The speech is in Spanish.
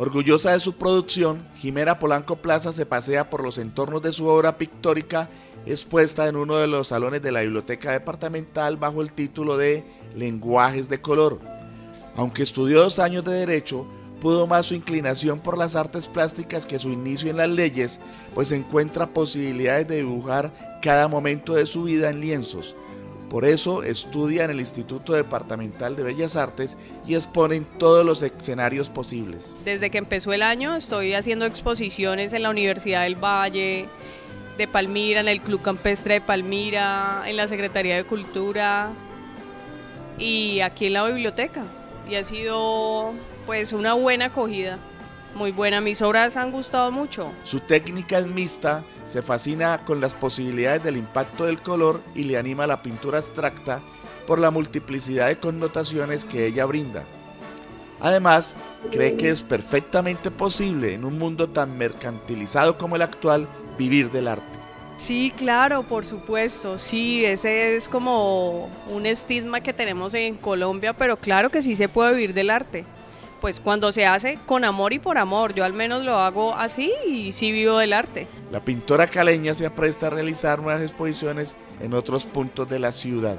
Orgullosa de su producción, Jimena Polanco Plaza se pasea por los entornos de su obra pictórica expuesta en uno de los salones de la biblioteca departamental bajo el título de Lenguajes de Color. Aunque estudió dos años de Derecho, pudo más su inclinación por las artes plásticas que su inicio en las leyes, pues encuentra posibilidades de dibujar cada momento de su vida en lienzos, por eso estudia en el Instituto Departamental de Bellas Artes y expone en todos los escenarios posibles. Desde que empezó el año estoy haciendo exposiciones en la Universidad del Valle, de Palmira, en el Club Campestre de Palmira, en la Secretaría de Cultura y aquí en la biblioteca. Y ha sido pues una buena acogida. Muy buena, mis obras han gustado mucho. Su técnica es mixta, se fascina con las posibilidades del impacto del color y le anima a la pintura abstracta por la multiplicidad de connotaciones que ella brinda. Además, cree que es perfectamente posible en un mundo tan mercantilizado como el actual vivir del arte. Sí, claro, por supuesto. Sí, ese es como un estigma que tenemos en Colombia, pero claro que sí se puede vivir del arte pues cuando se hace con amor y por amor, yo al menos lo hago así y sí vivo del arte. La pintora caleña se apresta a realizar nuevas exposiciones en otros puntos de la ciudad.